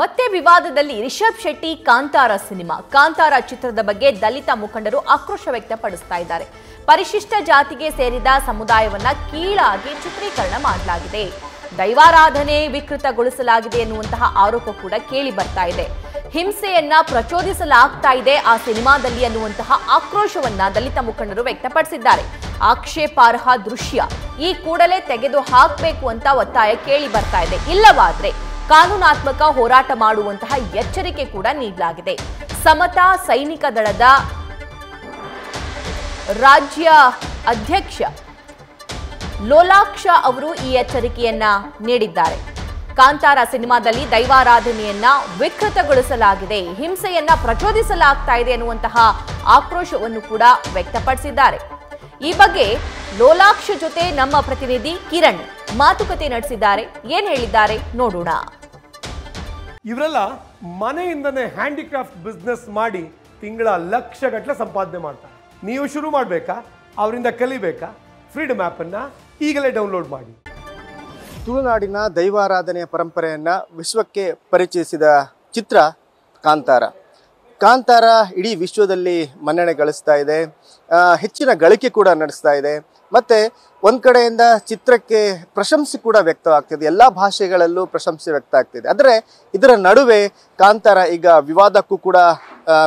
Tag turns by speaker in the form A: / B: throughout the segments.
A: ಮತ್ತೆ ವಿವಾದದಲ್ಲಿ ರಿಷಬ್ ಶೆಟ್ಟಿ, ಕಾಂತಾರ ಸಿನಿಮಾ. ಕಾಂತಾರ ಚಿತ್ರದ ಬಗ್ಗೆ ದಲಿತ ಮುಖಂಡರು ಆಕ್ರೋಶ ವ್ಯಕ್ತಪಡಿಸ್ತಾ ಇದ್ದಾರೆ. ಪರಿಶಿಷ್ಟ ಜಾತಿಗೆ ಸೇರಿದ ಸಮುದಾಯವನ್ನ ಕೀಳಾಗಿ ಚಿತ್ರೀಕರಣ ಮಾಡಲಾಗಿದೆ. ದೈವಾರಾಧನೆ ವಿಕೃತಗೊಳಿಸಲಾಗಿದೆ ಎನ್ನುವಂತಹ ಆರೋಪ ಕೂಡ ಕೇಳಿ ಬರ್ತಾ ಇದೆ. ಹಿಂಸೆಯನ್ನ ಪ್ರಚೋದಿಸಲಾಗ್ತಾ ಇದೆ ಆ ಸಿನಿಮಾದಲ್ಲಿ ಅನ್ನುವಂತಹ ಆಕ್ರೋಶವನ್ನ ದಲಿತ ಮುಖಂಡರು ವ್ಯಕ್ತಪಡಿಸಿದ್ದಾರೆ. ಆಕ್ಷೇಪಾರ್ಹ ದೃಶ್ಯ. ಈ ಕೂಡಲೇ ತೆಗೆದು ಹಾಕಬೇಕು ಅಂತ ಒತ್ತಾಯ ಕೇಳಿ ಬರ್ತಾ ಇದೆ. ಇಲ್ಲವಾದ್ರೆ ಕಾನೂನಾತ್ಮಕ ಹೋರಾಟ ಮಾಡುವಂತಹ ಎಚ್ಚರಿಕೆ ಕೂಡ ನೀಡಲಾಗಿದೆ. ಸಮತಾ ಸೈನಿಕ ದಳದ ರಾಜ್ಯ ಅಧ್ಯಕ್ಷ ಲೋಲಾಕ್ಷ ಅವರು ಈ ಎಚ್ಚರಿಕೆಯನ್ನ ನೀಡಿದ್ದಾರೆ. ಕಾಂತಾರ ಸಿನಿಮಾದಲ್ಲಿ ದೈವಾರಾಧನೆಯನ್ನ ವಿಕೃತಗೊಳಿಸಲಾಗಿದೆ. ಹಿಂಸೆಯನ್ನ ಪ್ರಚೋದಿಸಲಾಗ್ತಾ ಇದೆ ಎನ್ನುವಂತಹ ಆಕ್ರೋಶವನ್ನು ಕೂಡ ವ್ಯಕ್ತಪಡಿಸಿದ್ದಾರೆ. ಈ ಬಗ್ಗೆ ಲೋಲಾಕ್ಷ ಜೊತೆ ನಮ್ಮ ಪ್ರತಿನಿಧಿ ಕಿರಣ್ ಮಾತುಕತೆ ನಡೆಸಿದ್ದಾರೆ. ಏನ್ ಹೇಳಿದ್ದಾರೆ ನೋಡೋಣ.
B: ಇವರೆಲ್ಲ ಮನೆಯಿಂದನೇ ಹ್ಯಾಂಡಿಕ್ರಾಫ್ಟ್ ಬಿಸ್ನೆಸ್ ಮಾಡಿ ತಿಂಗಳ ಲಕ್ಷ ಗಟ್ಟಲೆ ಸಂಪಾದನೆ ಮಾಡ್ತಾರೆ. ನೀವು ಶುರು ಮಾಡಬೇಕಾ? ಅವರಿಂದ ಕಲಿಬೇಕಾ? ಫ್ರೀಡಮ್ ಆ್ಯಪನ್ನು ಈಗಲೇ ಡೌನ್ಲೋಡ್ ಮಾಡಿ.
C: ತುಳುನಾಡಿನ ದೈವಾರಾಧನೆಯ ಪರಂಪರೆಯನ್ನ ವಿಶ್ವಕ್ಕೆ ಪರಿಚಯಿಸಿದ ಚಿತ್ರ ಕಾಂತಾರ. ಕಾಂತಾರ ಇಡೀ ವಿಶ್ವದಲ್ಲಿ ಮನ್ನಣೆ ಗಳಿಸ್ತಾ ಇದೆ. ಹೆಚ್ಚಿನ ಗಳಿಕೆ ಕೂಡ ನಡೆಸ್ತಾ ಇದೆ. ಮತ್ತು ಒಂದು ಕಡೆಯಿಂದ ಚಿತ್ರಕ್ಕೆ ಪ್ರಶಂಸೆ ಕೂಡ ವ್ಯಕ್ತವಾಗ್ತಿದೆ. ಎಲ್ಲ ಭಾಷೆಗಳಲ್ಲೂ ಪ್ರಶಂಸೆ ವ್ಯಕ್ತ ಆಗ್ತಿದೆ ಆದರೆ ಇದರ ನಡುವೆ ಕಾಂತಾರ ಈಗ ವಿವಾದಕ್ಕೂ ಕೂಡ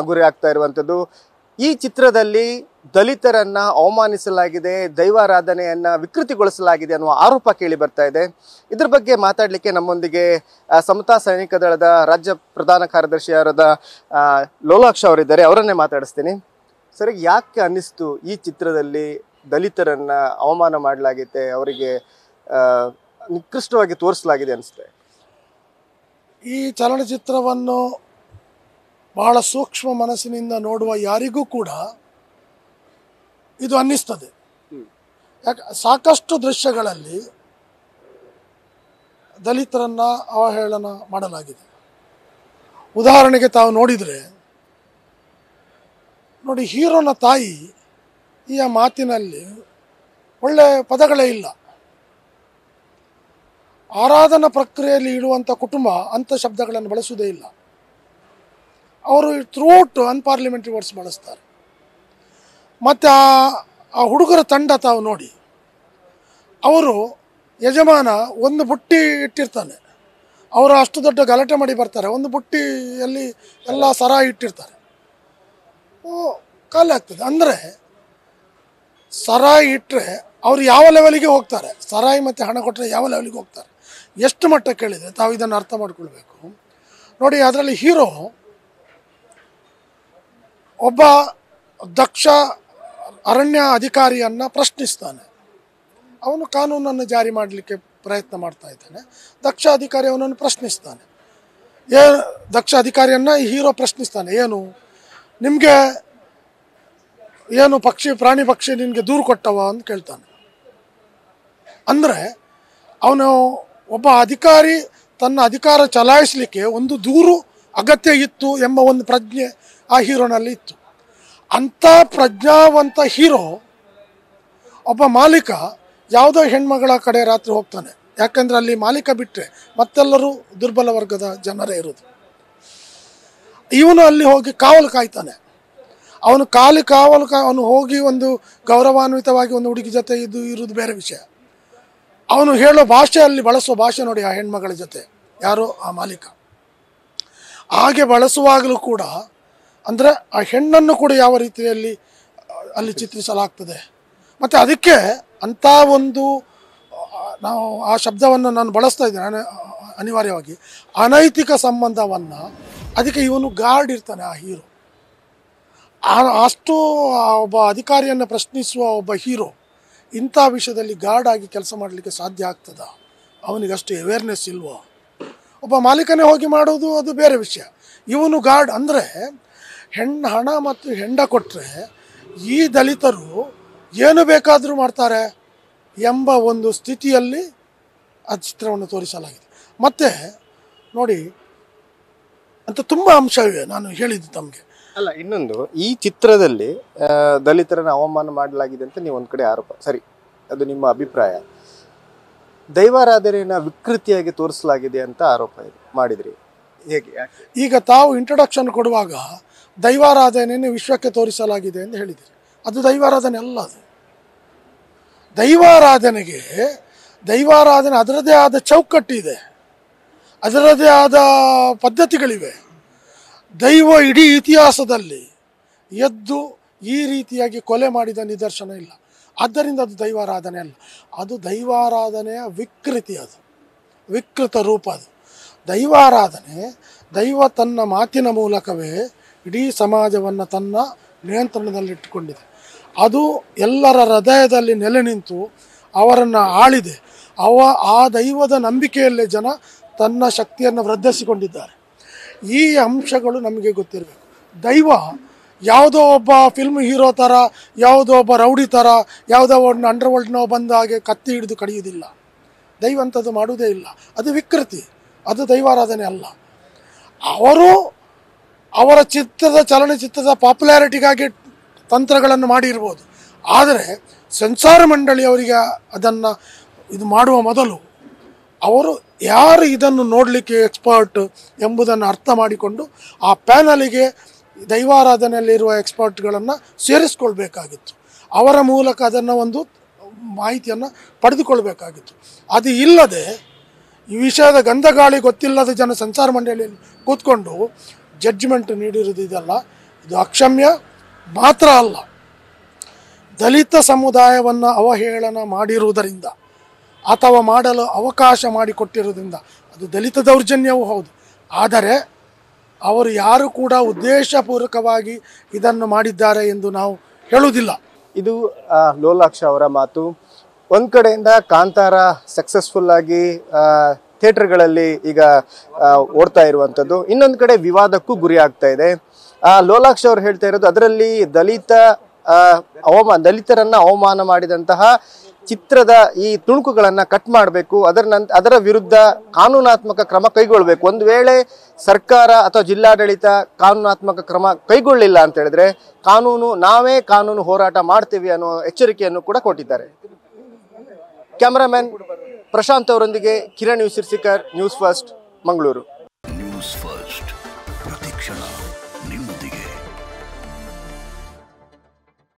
C: ಗುರಿ ಆಗ್ತಾ ಇರುವಂಥದ್ದು. ಈ ಚಿತ್ರದಲ್ಲಿ ದಲಿತರನ್ನ ಅವಮಾನಿಸಲಾಗಿದೆ, ದೈವಾರಾಧನೆಯನ್ನ ವಿಕೃತಿಗೊಳಿಸಲಾಗಿದೆ ಅನ್ನುವ ಆರೋಪ ಕೇಳಿ ಬರ್ತಾ ಇದೆ. ಇದ್ರ ಬಗ್ಗೆ ಮಾತಾಡಲಿಕ್ಕೆ ನಮ್ಮೊಂದಿಗೆ ಸಮತಾ ಸೈನಿಕ ದಳದ ರಾಜ್ಯ ಪ್ರಧಾನ ಕಾರ್ಯದರ್ಶಿಯಾದ ಲೋಲಾಕ್ಷ ಅವರಿದ್ದಾರೆ. ಅವರನ್ನೇ ಮಾತಾಡಿಸ್ತೀನಿ. ಸರಿ, ಯಾಕೆ ಅನ್ನಿಸ್ತು ಈ ಚಿತ್ರದಲ್ಲಿ ದಲಿತರನ್ನ ಅವಮಾನ ಮಾಡಲಾಗಿದೆ ಅವರಿಗೆ ನಿಕೃಷ್ಟವಾಗಿ ತೋರಿಸಲಾಗಿದೆ ಅನಿಸುತ್ತೆ?
D: ಈ ಚಲನಚಿತ್ರವನ್ನು ಬಹಳ ಸೂಕ್ಷ್ಮ ಮನಸ್ಸಿನಿಂದ ನೋಡುವ ಯಾರಿಗೂ ಕೂಡ ಇದು ಅನ್ನಿಸ್ತದೆ. ಯಾಕೆ ಸಾಕಷ್ಟು ದೃಶ್ಯಗಳಲ್ಲಿ ದಲಿತರನ್ನ ಅವಹೇಳನ ಮಾಡಲಾಗಿದೆ. ಉದಾಹರಣೆಗೆ ತಾವು ನೋಡಿದರೆ ನೋಡಿ ಹೀರೋನ ತಾಯಿ ಈ ಮಾತಿನಲ್ಲಿ ಒಳ್ಳೆ ಪದಗಳೇ ಇಲ್ಲ. ಆರಾಧನಾ ಪ್ರಕ್ರಿಯೆಯಲ್ಲಿ ಇಡುವಂಥ ಕುಟುಂಬ ಅಂಥ ಶಬ್ದಗಳನ್ನು ಬಳಸುವುದೇ ಇಲ್ಲ. ಅವರು ಥ್ರೂಟ್ ಅನ್ಪಾರ್ಲಿಮೆಂಟ್ರಿ ವರ್ಡ್ಸ್ ಬಳಸ್ತಾರೆ. ಮತ್ತು ಆ ಹುಡುಗರ ತಂಡ ತಾವು ನೋಡಿ. ಅವರು ಯಜಮಾನ ಒಂದು ಬುಟ್ಟಿ ಇಟ್ಟಿರ್ತಾನೆ. ಅವರು ಅಷ್ಟು ದೊಡ್ಡ ಗಲಾಟೆ ಮಾಡಿ ಬರ್ತಾರೆ. ಒಂದು ಬುಟ್ಟಿಯಲ್ಲಿ ಎಲ್ಲ ಸರ ಇಟ್ಟಿರ್ತಾರೆ. ಓ, ಖಾಲಿ ಆಗ್ತದೆ. ಅಂದರೆ ಸರಾಯಿ ಇಟ್ಟರೆ ಅವ್ರು ಯಾವ ಲೆವೆಲಿಗೆ ಹೋಗ್ತಾರೆ? ಸರಾಯಿ ಮತ್ತು ಹಣ ಕೊಟ್ಟರೆ ಯಾವ ಲೆವೆಲಿಗೆ ಹೋಗ್ತಾರೆ? ಎಷ್ಟು ಮಟ್ಟ ಕೇಳಿದೆ ತಾವು ಇದನ್ನು ಅರ್ಥ ಮಾಡಿಕೊಳ್ಬೇಕು. ನೋಡಿ, ಅದರಲ್ಲಿ ಹೀರೋ ಒಬ್ಬ ದಕ್ಷ ಅರಣ್ಯ ಅಧಿಕಾರಿಯನ್ನು ಪ್ರಶ್ನಿಸ್ತಾನೆ. ಅವನು ಕಾನೂನನ್ನು ಜಾರಿ ಮಾಡಲಿಕ್ಕೆ ಪ್ರಯತ್ನ ಮಾಡ್ತಾ ಇದ್ದಾನೆ. ದಕ್ಷ ಅಧಿಕಾರಿ ಅವನನ್ನು ಪ್ರಶ್ನಿಸ್ತಾನೆ. ಏ, ದಕ್ಷ ಅಧಿಕಾರಿಯನ್ನು ಈ ಹೀರೋ ಪ್ರಶ್ನಿಸ್ತಾನೆ. ಏನು? ನಿಮಗೆ ಏನು ಪಕ್ಷಿ, ಪ್ರಾಣಿ ಪಕ್ಷಿ ನಿನಗೆ ದೂರು ಕೊಟ್ಟವ ಅಂತ ಕೇಳ್ತಾನೆ. ಅಂದರೆ ಅವನು ಒಬ್ಬ ಅಧಿಕಾರಿ ತನ್ನ ಅಧಿಕಾರ ಚಲಾಯಿಸಲಿಕ್ಕೆ ಒಂದು ದೂರು ಅಗತ್ಯ ಇತ್ತು ಎಂಬ ಒಂದು ಪ್ರಜ್ಞೆ ಆ ಹೀರೋನಲ್ಲಿ ಇತ್ತು. ಅಂಥ ಪ್ರಜ್ಞಾವಂತ ಹೀರೋ, ಒಬ್ಬ ಮಾಲೀಕ ಯಾವುದೋ ಹೆಣ್ಮಗಳ ಕಡೆ ರಾತ್ರಿ ಹೋಗ್ತಾನೆ. ಯಾಕಂದರೆ ಅಲ್ಲಿ ಮಾಲೀಕ ಬಿಟ್ಟರೆ ಮತ್ತೆಲ್ಲರೂ ದುರ್ಬಲ ವರ್ಗದ ಜನರೇ ಇರೋದು. ಇವನು ಅಲ್ಲಿ ಹೋಗಿ ಕಾವಲು ಕಾಯ್ತಾನೆ. ಅವನು ಕಾಲಿ ಕಾವಲು ಕಾ, ಅವನು ಹೋಗಿ ಒಂದು ಗೌರವಾನ್ವಿತವಾಗಿ ಒಂದು ಹುಡುಗಿ ಜೊತೆ ಇದು ಇರೋದು ಬೇರೆ ವಿಷಯ. ಅವನು ಹೇಳೋ ಭಾಷೆ ಅಲ್ಲಿ ಬಳಸೋ ಭಾಷೆ ನೋಡಿ ಆ ಹೆಣ್ಮಗಳ ಜೊತೆ. ಯಾರೋ ಆ ಮಾಲೀಕ. ಹಾಗೆ ಬಳಸುವಾಗಲೂ ಕೂಡ ಅಂದರೆ ಆ ಹೆಣ್ಣನ್ನು ಕೂಡ ಯಾವ ರೀತಿಯಲ್ಲಿ, ಅಲ್ಲಿ ಚಿತ್ರಿಸಲಾಗ್ತದೆ. ಮತ್ತು ಅದಕ್ಕೆ ಅಂಥ ಒಂದು, ನಾವು ಆ ಶಬ್ದವನ್ನು ನಾನು ಬಳಸ್ತಾ ಇದ್ದೇನೆ, ಅನ- ಅನಿವಾರ್ಯವಾಗಿ. ಅನೈತಿಕ ಸಂಬಂಧವನ್ನು ಅದಕ್ಕೆ ಇವನು ಗಾರ್ಡ್ ಇರ್ತಾನೆ, ಆ ಹೀರೋ. ಅಷ್ಟು ಒಬ್ಬ ಅಧಿಕಾರಿಯನ್ನು ಪ್ರಶ್ನಿಸುವ ಒಬ್ಬ ಹೀರೋ ಇಂಥ ವಿಷಯದಲ್ಲಿ ಗಾರ್ಡ್ ಆಗಿ ಕೆಲಸ ಮಾಡಲಿಕ್ಕೆ ಸಾಧ್ಯ ಆಗ್ತದ? ಅವನಿಗಷ್ಟು ಅವೇರ್ನೆಸ್ ಇಲ್ವೋ? ಒಬ್ಬ ಮಾಲೀಕನೇ ಹೋಗಿ ಮಾಡೋದು ಅದು ಬೇರೆ ವಿಷಯ. ಇವನು ಗಾರ್ಡ್ ಅಂದರೆ ಹೆಣ್ಣು ಹಣ ಮತ್ತು ಹೆಂಡ ಕೊಟ್ಟರೆ ಈ ದಲಿತರು ಏನು ಬೇಕಾದರೂ ಮಾಡ್ತಾರೆ ಎಂಬ ಒಂದು ಸ್ಥಿತಿಯಲ್ಲಿ ಆ ಚಿತ್ರವನ್ನು ತೋರಿಸಲಾಗಿದೆ. ಮತ್ತು ನೋಡಿ ಅಂತ ತುಂಬ ಅಂಶವಿವೆ ನಾನು ಹೇಳಿದ್ದು ತಮಗೆ.
C: ಅಲ್ಲ ಇನ್ನೊಂದು ಈ ಚಿತ್ರದಲ್ಲಿ ದಲಿತರನ್ನು ಅವಮಾನ ಮಾಡಲಾಗಿದೆ ಅಂತ ನೀವು ಒಂದು ಕಡೆ ಆರೋಪ ಸರಿ ಅದು ನಿಮ್ಮ ಅಭಿಪ್ರಾಯ. ದೈವಾರಾಧನೆಯನ್ನು ವಿಕೃತಿಯಾಗಿ ತೋರಿಸಲಾಗಿದೆ ಅಂತ ಆರೋಪ ಇದೆ ಮಾಡಿದ್ರಿ. ಹೇಗೆ
D: ಈಗ ತಾವು ಇಂಟ್ರೊಡಕ್ಷನ್ ಕೊಡುವಾಗ ದೈವಾರಾಧನೆಯನ್ನು ವಿಶ್ವಕ್ಕೆ ತೋರಿಸಲಾಗಿದೆ ಎಂದು ಹೇಳಿದ್ದೀರಿ ಅದು ದೈವಾರಾಧನೆ ಅಲ್ಲ ಅದು. ದೈವಾರಾಧನೆಗೆ, ದೈವಾರಾಧನೆ ಅದರದೇ ಆದ ಚೌಕಟ್ಟಿದೆ ಅದರದೇ ಆದ ಪದ್ಧತಿಗಳಿವೆ. ದೈವ ಇಡೀ ಇತಿಹಾಸದಲ್ಲಿ ಎದ್ದು ಈ ರೀತಿಯಾಗಿ ಕೊಲೆ ಮಾಡಿದ ನಿದರ್ಶನ ಇಲ್ಲ. ಆದ್ದರಿಂದ ಅದು ದೈವಾರಾಧನೆ ಅಲ್ಲ. ಅದು ದೈವಾರಾಧನೆಯ ವಿಕೃತಿ ಅದು. ವಿಕೃತ ರೂಪ ಅದು. ದೈವಾರಾಧನೆ ದೈವ ತನ್ನ ಮಾತಿನ ಮೂಲಕವೇ ಇಡೀ ಸಮಾಜವನ್ನು ತನ್ನ ನಿಯಂತ್ರಣದಲ್ಲಿಟ್ಟುಕೊಂಡಿದೆ. ಅದು ಎಲ್ಲರ ಹೃದಯದಲ್ಲಿ ನೆಲೆ ನಿಂತು ಅವರನ್ನು ಆಳಿದೆ. ಅವ ಆ ದೈವದ ನಂಬಿಕೆಯಲ್ಲೇ ಜನ ತನ್ನ ಶಕ್ತಿಯನ್ನು ವೃದ್ಧಿಸಿಕೊಂಡಿದ್ದಾರೆ. ಈ ಅಂಶಗಳು ನಮಗೆ ಗೊತ್ತಿರಬೇಕು. ದೈವ ಯಾವುದೋ ಒಬ್ಬ ಫಿಲ್ಮ್ ಹೀರೋ ಥರ ಯಾವುದೋ ಒಬ್ಬ ರೌಡಿ ಥರ ಯಾವುದೋ ಒಂದು ಅಂಡರ್ವರ್ಲ್ಡ್ನೋ ಬಂದ ಹಾಗೆ ಕತ್ತಿ ಹಿಡಿದು ಕಡಿಯುವುದಿಲ್ಲ. ದೈವ ಅಂಥದ್ದು ಮಾಡುವುದೇ ಇಲ್ಲ. ಅದು ವಿಕೃತಿ. ಅದು ದೈವಾರಾಧನೆ ಅಲ್ಲ. ಅವರು ಅವರ ಚಿತ್ರದ ಚಲನಚಿತ್ರದ ಪಾಪ್ಯುಲಾರಿಟಿಗಾಗಿ ತಂತ್ರಗಳನ್ನು ಮಾಡಿರ್ಬೋದು. ಆದರೆ ಸೆನ್ಸಾರ್ ಮಂಡಳಿಯವರಿಗೆ ಅದನ್ನು ಇದು ಮಾಡುವ ಮೊದಲು ಅವರು ಯಾರು ಇದನ್ನು ನೋಡಲಿಕ್ಕೆ ಎಕ್ಸ್ಪರ್ಟ್ ಎಂಬುದನ್ನು ಅರ್ಥ ಮಾಡಿಕೊಂಡು ಆ ಪ್ಯಾನಲಿಗೆ ದೈವಾರಾಧನೆಯಲ್ಲಿರುವ ಎಕ್ಸ್ಪರ್ಟ್ಗಳನ್ನು ಸೇರಿಸ್ಕೊಳ್ಬೇಕಾಗಿತ್ತು. ಅವರ ಮೂಲಕ ಅದನ್ನು ಒಂದು ಮಾಹಿತಿಯನ್ನು ಪಡೆದುಕೊಳ್ಬೇಕಾಗಿತ್ತು. ಅದು ಇಲ್ಲದೆ ಈ ವಿಷಯದ ಗಂಧಗಾಳಿ ಗೊತ್ತಿಲ್ಲದ ಜನ ಸಂಚಾರ ಮಂಡಳಿಯಲ್ಲಿ ಕೂತ್ಕೊಂಡು ಜಡ್ಜ್ಮೆಂಟ್ ನೀಡಿರೋದು ಇದಲ್ಲ. ಇದು ಅಕ್ಷಮ್ಯ ಮಾತ್ರ ಅಲ್ಲ. ದಲಿತ ಸಮುದಾಯವನ್ನು ಅವಹೇಳನ ಮಾಡಿರುವುದರಿಂದ ಅಥವಾ ಮಾಡಲು ಅವಕಾಶ ಮಾಡಿಕೊಟ್ಟಿರುವುದರಿಂದ ಅದು ದಲಿತ ದೌರ್ಜನ್ಯವೂ ಹೌದು. ಆದರೆ ಅವರು ಯಾರು ಕೂಡ ಉದ್ದೇಶಪೂರ್ವಕವಾಗಿ ಇದನ್ನು ಮಾಡಿದ್ದಾರೆ ಎಂದು ನಾವು ಹೇಳುವುದಿಲ್ಲ.
C: ಇದು ಲೋಲಾಕ್ಷ ಅವರ ಮಾತು. ಒಂದು ಕಡೆಯಿಂದ ಕಾಂತಾರ ಸಕ್ಸಸ್ಫುಲ್ ಆಗಿ ಥಿಯೇಟರ್ಗಳಲ್ಲಿ ಈಗ ಓಡ್ತಾ ಇರುವಂಥದ್ದು. ಇನ್ನೊಂದು ಕಡೆ ವಿವಾದಕ್ಕೂ ಗುರಿ ಆಗ್ತಾ ಇದೆ. ಆ, ಲೋಲಾಕ್ಷ ಅವ್ರು ಹೇಳ್ತಾ ಇರೋದು ಅದರಲ್ಲಿ ದಲಿತ ಅವಮಾನ ದಲಿತರನ್ನ ಅವಮಾನ ಮಾಡಿದಂತಹ ಚಿತ್ರದ ಈ ತುಣುಕುಗಳನ್ನು ಕಟ್ ಮಾಡಬೇಕು. ಅದರ ಅದರ ವಿರುದ್ಧ ಕಾನೂನಾತ್ಮಕ ಕ್ರಮ ಕೈಗೊಳ್ಬೇಕು. ಒಂದು ವೇಳೆ ಸರ್ಕಾರ ಅಥವಾ ಜಿಲ್ಲಾಡಳಿತ ಕಾನೂನಾತ್ಮಕ ಕ್ರಮ ಕೈಗೊಳ್ಳಿಲ್ಲ ಅಂತ ಹೇಳಿದ್ರೆ ಕಾನೂನು ನಾವೇ ಕಾನೂನು ಹೋರಾಟ ಮಾಡ್ತೀವಿ ಅನ್ನೋ ಎಚ್ಚರಿಕೆಯನ್ನು ಕೂಡ ಕೊಟ್ಟಿದ್ದಾರೆ. ಕ್ಯಾಮರಾಮನ್ ಪ್ರಶಾಂತ್ ಅವರೊಂದಿಗೆ ಕಿರಣ್ ಯುಸಿರ್ಸಿಕರ್ ನ್ಯೂಸ್ ಫಸ್ಟ್ ಮಂಗಳೂರು.